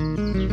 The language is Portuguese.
Música